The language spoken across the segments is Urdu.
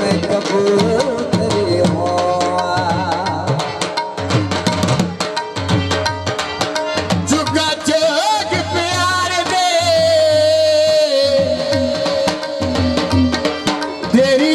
میں کبوتری ہوں۔ دے۔ تیری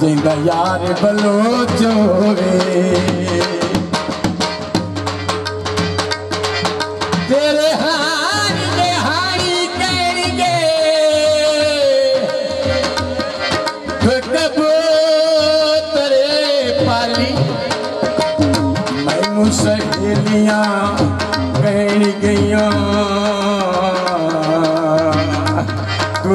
جیندہ یار بلوچ ہوئے۔ تیرے پالی۔ میں مسکلیاں کر گئیاں۔ تو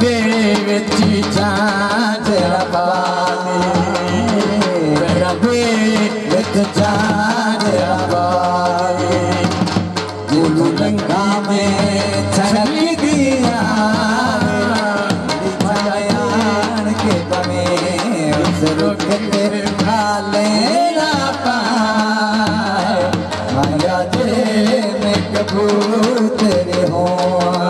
تیرے وچی چاند ربانی ربی میں چڑھ گیا بیان کے بمیں ہوں